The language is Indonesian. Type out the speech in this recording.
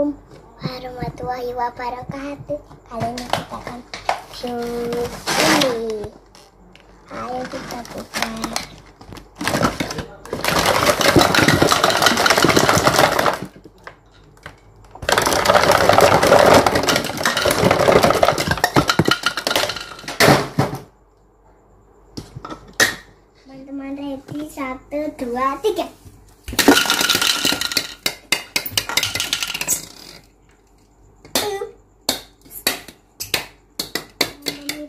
Assalamualaikum warahmatullahi wabarakatuh. Kali ini kita akan shoot ini. Ayo kita buka. Teman-teman ready? Satu, dua, tiga.